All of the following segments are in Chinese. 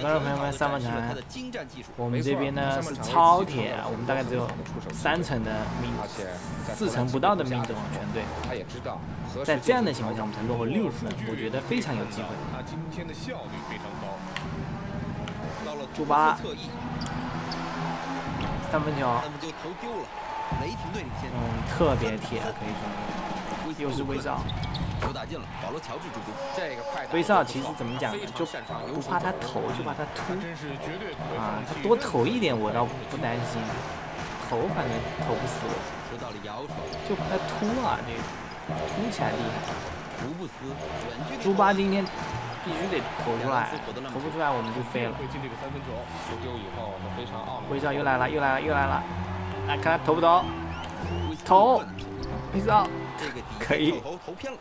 观众朋友们，上半场我们这边呢是超铁，我们大概只有三成的命，四成不到的命中全队。他也知道，在这样的情况下，我们才落后六分，我觉得非常有机会。他今天的效率非常高。到了朱巴三分球。嗯，特别铁，可以说，又是威少。球打进了，保罗乔治助攻。这个快威少其实怎么讲呢，就不怕他投，就怕他突。啊，他多投一点我倒不担心，投反正投不死我。球到了摇手，就怕他突啊，这突起来厉害。福布斯远距离朱巴今天必须得投出来，投不出来我们就飞了。会进这个三分球，输丢以后，他非常懊恼。威少又来了，又来了，又来了，来看他投不投？投，威少可以投投偏了。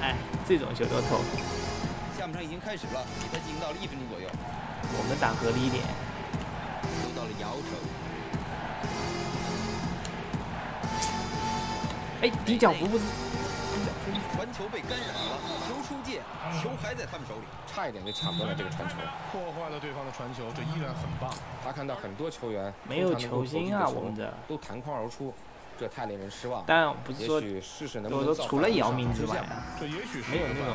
哎，这种球都投。下半场已经开始了，比赛进行到了一分钟左右。我们打合理一点。又到了姚城，哎，底角福布斯，传球被干扰了，球出界，球还在他们手里。差一点就抢断了这个传球。破坏了对方的传球，这依然很棒。他看到很多球员没有球星啊我们这都弹框而出，这太令人失望。但不是说许试试能不我说除了姚明之外啊，这也许没有那种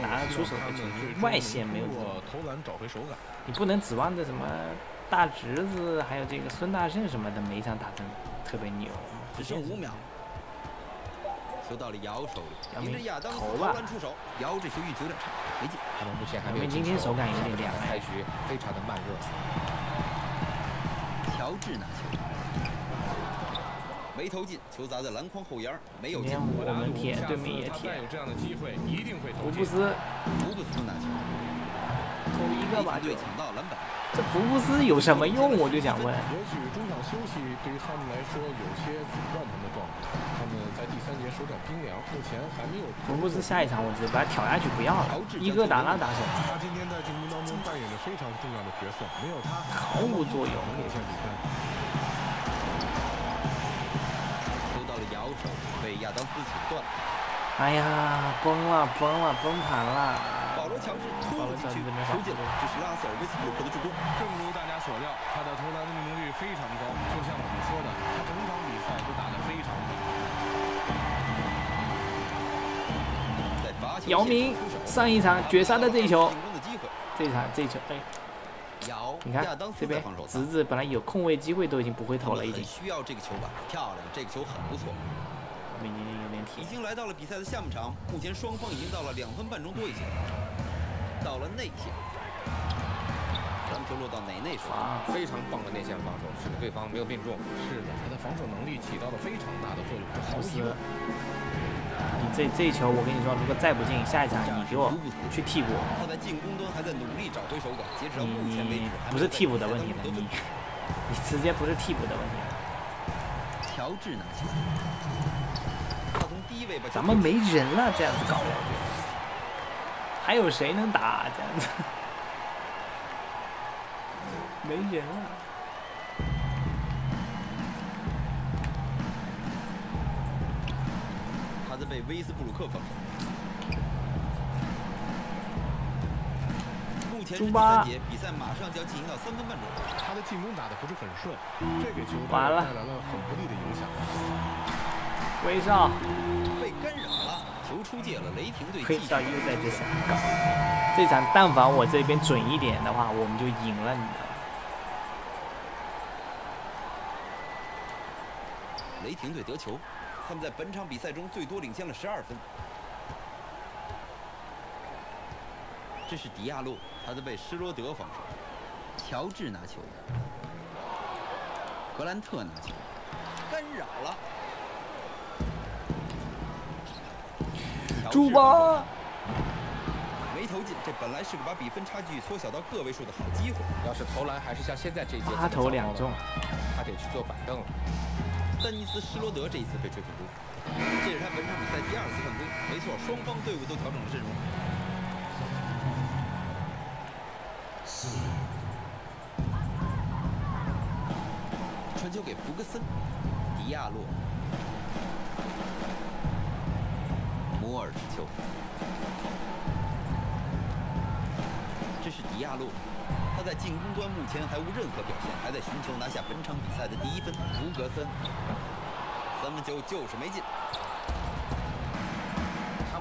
拿得出手的球员外线没有这种投篮找回手感。你不能指望着什么大侄子，还有这个孙大圣什么的，每一场打成特别牛。只剩五秒，球到了摇手姚里，姚明投篮出手，摇这球运球有点差，没进。他们目前还没有姚明今天手感有点凉哎开局非常的慢热。乔治拿球，没投进，球砸在篮筐后沿儿，没有进。我们铁，对面也铁再有。这样的机会，一定会投进。福布斯福布斯拿球，投一个吧，就队抢到篮板，这福布斯有什么用？我就想问。也许中场休息对于他们来说有些阻断他们的状态。他们在第三节手感冰凉，目前还没有。福布斯下一场我直接把他挑下去不要了，一哥打那打手，他今天在进攻当中扮演着非常重要的角色，没有他毫无作用。被亚当斯抢断。哎呀，崩了崩了崩盘了！保罗乔治突入禁区，球进，这是拉塞尔·威斯布鲁克的助攻。正如大家所料，他的投篮的命中率非常高，就像我们说的，他整场比赛都打得非常好。在罚球线姚明上一场绝杀的这一球，进攻的机会，这一场这一球，哎，姚你看这边侄子本来有空位机会都已经不会投了，已经。需要这个球吧，漂亮，这个球很不错。已经有点已。经来到了比赛的下半场，目前双方已经到了两分半钟多一些。到了内线，篮球落到内内手，啊，非常棒的内线防守，使得对方没有命中。是的，他的防守能力起到了非常大的作用，这毫无疑问。你这这一球，我跟你说，如果再不进，下一场你给我去替补，他在进攻端还在努力找回手感。截止到你目前为止不是替补的问题了，你你直接不是替补的问题了。乔治拿球，他从低位把咱们没人了，这样子搞，还有谁能打这样子？没人了。他在被威斯布鲁克防守。目前第朱巴三节，比赛马上就要进行到三分半钟。他的进攻打得不是很顺，这给球队完了带来了很不利的影响。威少，被干扰了，球出界了，雷霆队继续威少又在这场搞。这场但凡我这边准一点的话，我们就赢了，你知道吗？雷霆队得球，他们在本场比赛中最多领先了十二分。这是迪亚洛，他在被施罗德防守。乔治拿球，格兰特拿球，干扰了。乔治朱防守巴，没投进，这本来是个把比分差距缩小到个位数的好机会。要是投篮还是像现在这一节八投两中，他得去坐板凳了。丹尼斯·施罗德这一次被吹犯规，这是他本场比赛第二次犯规。没错，双方队伍都调整了阵容。球给福格森，迪亚洛，摩尔持球，这是迪亚洛，他在进攻端目前还无任何表现，还在寻求拿下本场比赛的第一分。福格森，三分球就是没进。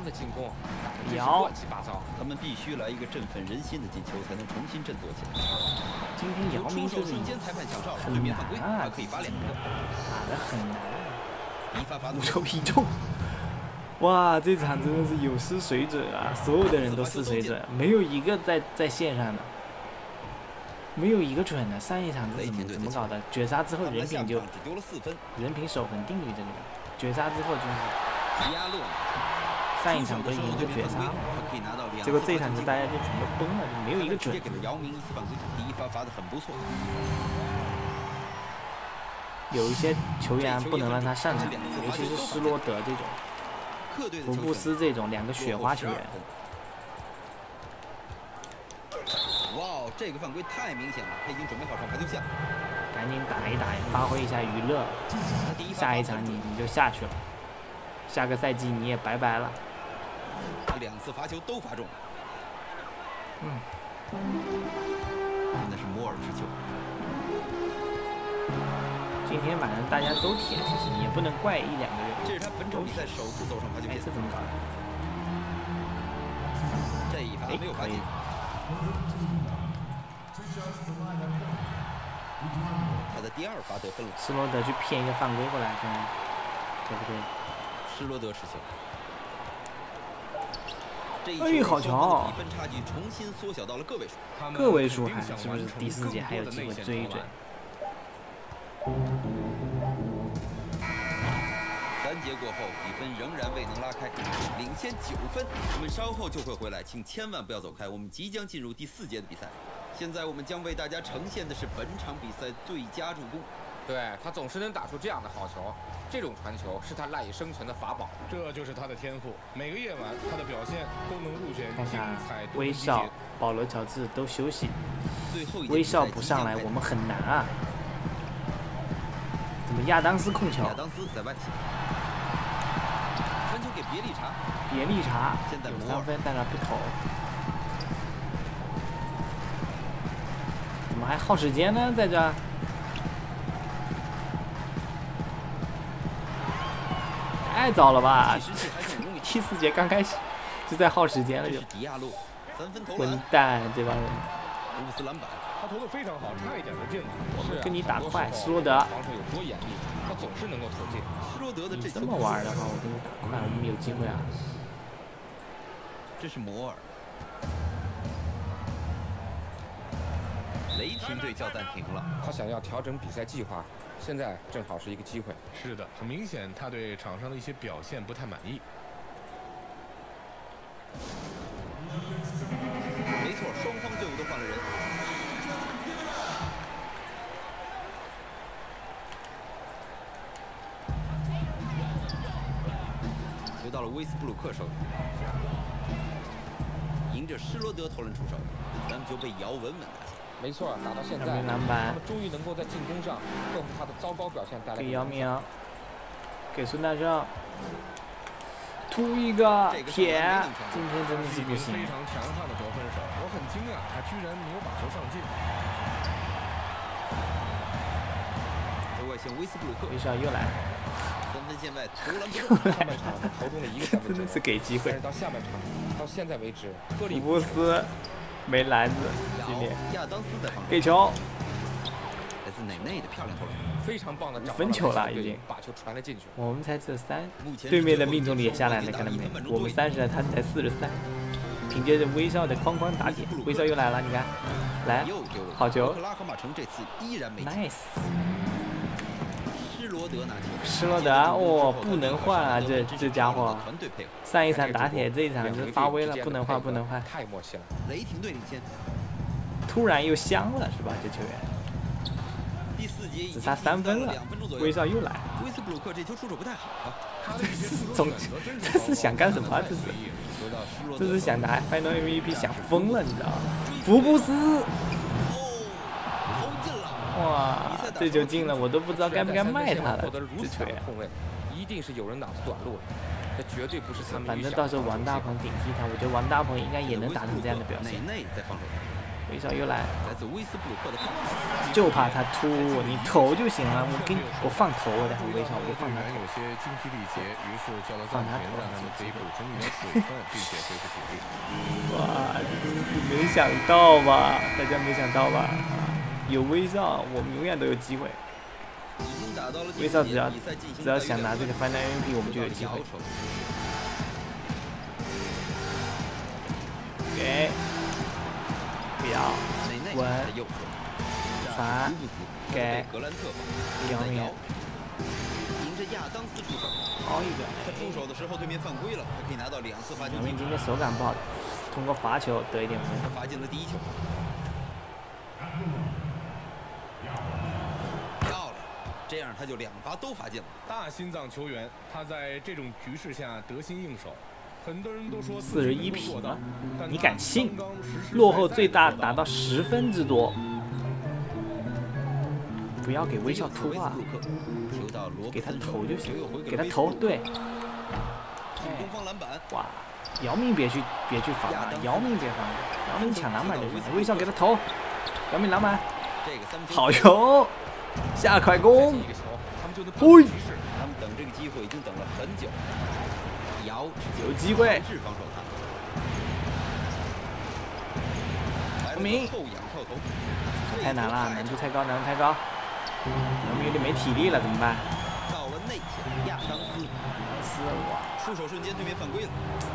的进攻打的真是乱七八糟。他们必须来一个振奋人心的进球，才能重新振作起来。今天姚明就瞬间，裁判响哨，很对面犯规，难啊可以罚两个。打得很难。一发罚五球必中。哇，这场真的是有失水准啊！所有的人都失水准，没有一个在在线上的，没有一个准的。上一场是怎么怎么搞的？绝杀之后人品就丢了四分。人品守恒定律这里面，绝杀之后就是迪亚洛上一场不是赢就绝杀结果这一场就大家就全都崩了，就没有一个准的。有一些球员不能让他上场，尤其是施罗德这种、福布斯这种两个雪花球员。哇哦，这个犯规太明显了，他已经准备好上罚球线。赶紧打一打，发挥一下娱乐。下一场你你就下去了，下个赛季你也拜拜了。他两次罚球都罚中。嗯，那是摩尔之球。今天晚上大家都铁，其实也不能怪一两个人。这是他本场比赛首次走上罚球哎，线这，怎么搞的？这一发哎可以没有罚进。他的第二发得分了，施罗德去骗一个犯规过来，看看对不对？施罗德持球。这一哎球好球双方的比分差距重新缩小到了个位数。他们个位数还是不是完成第四节更还有机会多的内线追一追？三节过后，比分仍然未能拉开，领先九分。我们稍后就会回来，请千万不要走开，我们即将进入第四节的比赛。现在我们将为大家呈现的是本场比赛最佳助攻。对他总是能打出这样的好球，这种传球是他赖以生存的法宝。这就是他的天赋。每个夜晚他的表现都能入选精看看彩多一威少。、保罗·乔治都休息，最后一节威少不上来，我们很难啊。怎么亚当斯控球亚？当斯在外线，传球给别利查，别利查现在有三分，但是不投。怎么还耗时间呢？在这太早了吧计！时器还很容易。第四节刚开始就在耗时间了，就混，蛋这帮人。他投的非常好，差一点就进了。跟你打快施罗德防守有多严厉，他总是能够投进。施罗德的这球你这么玩的话，我跟你打快，我们有机会啊！这是摩尔。雷霆队叫暂停了，他想要调整比赛计划，现在正好是一个机会。是的，很明显他对场上的一些表现不太满意。没错，双方队伍都换了人。球到了威斯布鲁克手里，迎着施罗德投篮出手，篮球被姚稳稳拿下。没错，打到现在，他明篮板们终于能够在进攻上克服他的糟糕表现带来给姚明，给孙大圣，突一个铁今天真的是不行非。常强悍的得分手，我很惊讶他居然没有把球上进。在外线威斯布鲁克威少又来，三分线外投篮 不中，上半场投中了一个三分球 真的，是给机会但是。到下半场，到现在为止，克里福布斯没篮子，今天亚当斯在防守，给球，来自内内的漂亮投篮。非常棒的分球了已经把球传了进去。我们才只有三，对面的命中率也下来了，看到没？我们三十了，他才四十三。凭借着微笑的哐哐打点，微笑又来了，你看，来好球拉荷马城这次依然没。施罗德，哦，不能换啊，这这家伙。上一场打铁，这一场就发威了，不能换，不能换。太默契了。雷霆队领先。突然又香了，是吧？这球员第四节只差三分了，威少又来，威斯布鲁克这球出手不太好啊，他的一些出手总这是想干什么这是这是想拿 Final MVP 想疯了，你知道吗？福布斯，哇，这球进了，我都不知道该不该卖他了这球员。此大的控卫，一定是有人脑子短路了。这绝对不是他们反正到时候王大鹏顶替他，我觉得王大鹏应该也能打成这样的表现。威少又来，来自威斯布鲁克的放就怕他突，你投就行了。我给你，我放头的，威少我就放他队员有头。些精疲力竭，于是叫了暂停，让他们可以补充一点水分，并且恢复体力。哇，这真是没想到吧？大家没想到吧？有威少，我们永远都有机会。威少只要只要想拿这个 Final MVP，我们就有机会给，不要，内内稳在右侧，传给被格兰特防，在摇姚明，迎着亚当斯出手，好一个。出手的时候对面犯规了，他可以拿到两次罚球机会，姚明今天手感不好，通过罚球得一点分。他罚进了第一球。漂亮，这样他就两罚都罚进了。大心脏球员，他在这种局势下得心应手。很多人都说四十一平你敢信落后最大达到十分之多。不要给微笑突啊给他投就行给他投，对，进攻方篮板，哇，姚明别去别去防啊，姚明别防，姚明抢篮板就行了。微笑给他投，姚明篮板，这个三分好球，下快攻一，个球，他们就能嘿他们等这个机会已经等了很久。姚有机会强制防守他。姚明后仰跳投，太难了，难度太高，难度太高。姚明有点没体力了，怎么办？到了内线，亚当斯斯哇，出手瞬间对面犯规了，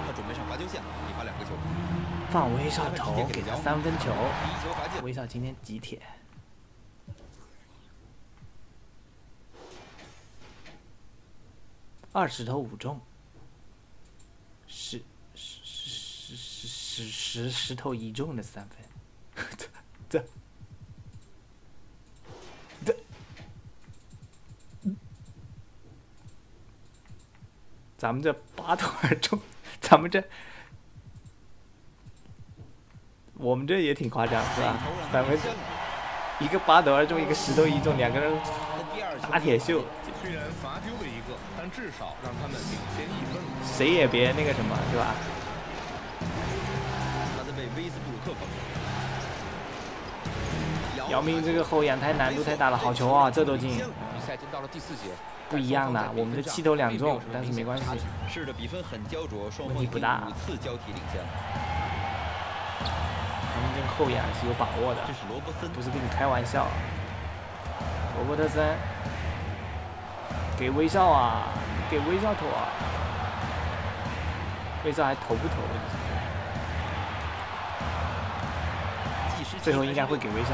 他准备上罚球线了，一罚两个球。放威少投，给他三分球。威少今天几铁？二十投五中，十十十十十十十投一中的三分，这这这，咱们这八投二中，咱们这我们这也挺夸张，是吧？咱们一个八投二中，一个十投一中，两个人打铁秀，虽然罚丢了一个，但至少让他们领先一分。谁也别那个什么，是吧？他在被威斯布鲁克封。姚明这个后仰太难度太大了，好球啊，这都进，比赛已经到了第四节，不一样的。我们的七投两中，但是没关系。是的，比分很焦灼，问题不大五次交替领先了。他们这个后仰是有把握的这，是罗伯森，不是跟你开玩笑。罗伯特森给威少啊，给威少投啊，威少还投不投最后应该会给威少。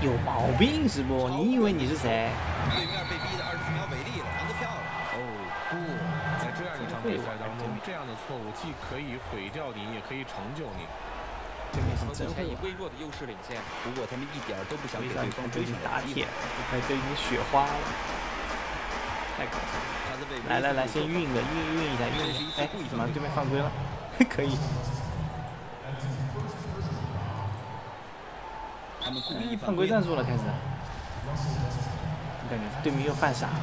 有毛病是不？你以为你是谁？对面被逼的二十四秒违例了，防得漂亮。哦不，在这样一场比赛当中，这样的错误既可以毁掉你，也可以成就你。对面是真会目前以微弱的优势领先。不过他们一点儿都不想给对方追上。打铁了，这已经雪花了，太搞笑了。来来来，先运个运运一下，运一下。哎，怎么对面犯规了？可以。他们故意犯规战术了，开始。我感觉对面又犯傻了。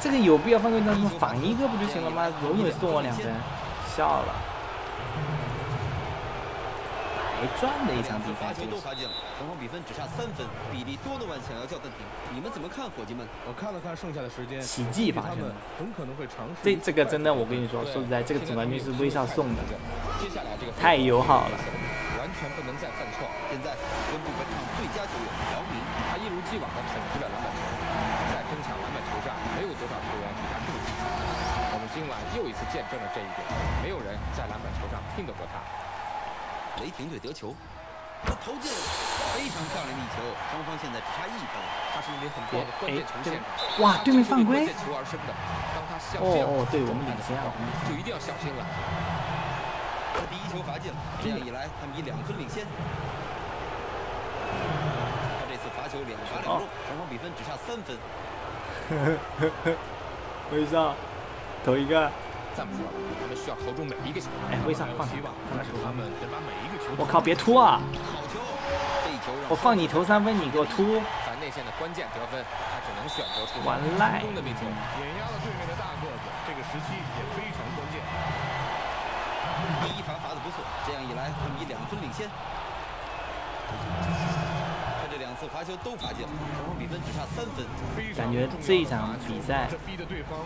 这个有必要犯规战术？反一个不就行了吗？容忍送我两分，笑了。白赚的一场比赛。都罚进了，双方比分只差三分。比利多诺万想要叫暂停，你们怎么看，伙计们？我看了看剩下的时间，奇迹发生了很可能会尝试。这这个真的，我跟你说，说实在，这个总冠军是威少送的，接下来这个太友好了。完全不能再犯错。现在宣布本场最佳球员姚明。他一如既往地统治了篮板球，在争抢篮板球上，没有多少球员比他更积极。我们今晚又一次见证了这一点，没有人在篮板球上拼得过他。雷霆队得球，他投进了，非常漂亮的一球。双方现在只差一分。他是一名很多的关键球线手。哇，对面犯规关键！球而生的，当他向哦线哦，对我们领先了。就一定要小心了。他第一球罚进了，这样一来，他们以两分领先。他这次罚球两罚两中，双方比分只差三分。呵呵呵，微笑，投一个。再不说了，他们需要投中每一个球。哎，威少放希望，放他手上。但是他们得把每一个球。我靠，别突啊！好球！这一球让我放你投三分，你给我突。在内线的关键得分，他只能选择出完赖的命中。碾压了对面的大个子，这个时期也非常关键。第一罚罚的不错，这样一来，他们以两分领先。罚球都罚进了，双方比分只差三分。感觉这一场比赛，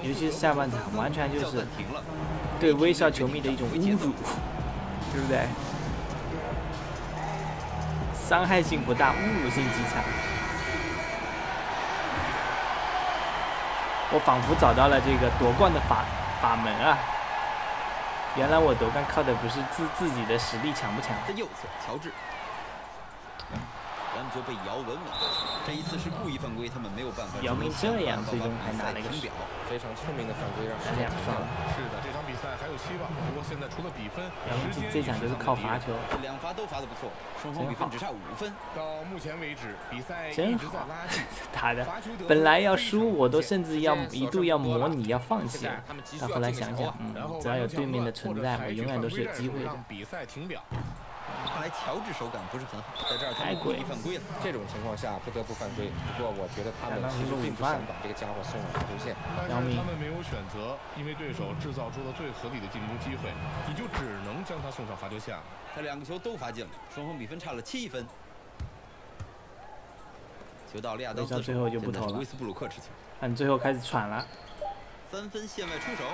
尤其是下半场，完全就是。对威少球迷的一种侮辱，对不对？伤害性不大，侮辱性极强。我仿佛找到了这个夺冠的法法门啊！原来我夺冠靠的不是自自己的实力强不强。在右侧，乔治。篮球被姚文稳，这一次是故意犯规，他们没有办法。姚明这样最终还拿了一个表，非常聪明的犯规让两双。是的，这场比赛还有希望。不过现在除了比分，姚明这场就是靠罚球。两罚都罚的不错，双方比分只差五分。到目前为止，比赛真好。打的，本来要输，我都甚至要一度要模拟要放弃了。但后来想想，嗯，只要有对面的存在，我永远都是有机会的。比赛停表。看来乔治手感不是很好，在这儿他故意犯规了。这种情况下不得不犯规。不过我觉得他们其实并不想把这个家伙送上罚球线。但是他们没有选择，因为对手制造出了最合理的进攻机会，你就只能将他送上罚球线了。他两个球都罚进了，双方比分差了七分。球到利亚德斯最后就不投了。威斯布鲁克持球，但最后开始喘了。三分线外出手，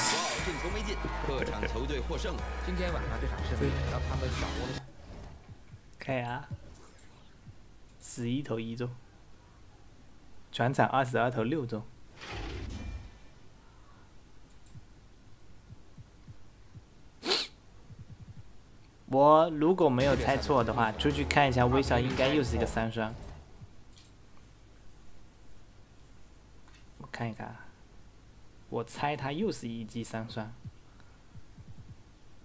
哇，进球没进，客场球队获胜。今天晚上这场胜利让他们掌握了。看呀，十一投一中，全场二十二投六中。我如果没有猜错的话，出去看一下微笑，应该又是一个三双。我看一看啊。我猜他又是一记三双，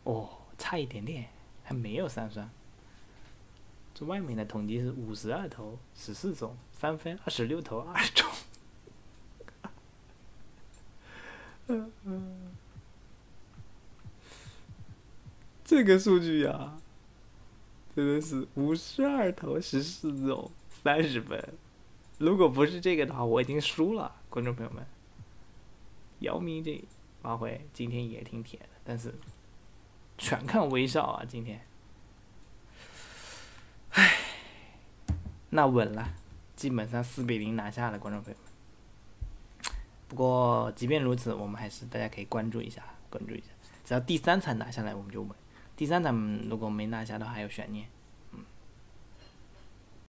哦，差一点点，还没有三双。这外面的统计是五十二投十四中，三分二十六投二中。嗯嗯，这个数据呀，真的是五十二投十四中三十分。如果不是这个的话，我已经输了，观众朋友们。姚明这发挥今天也挺铁的，但是全看威少啊！今天，唉，那稳了，基本上四比零拿下了，观众朋友们。不过即便如此，我们还是大家可以关注一下，关注一下。只要第三场拿下来，我们就稳；第三场如果没拿下的话，还有悬念。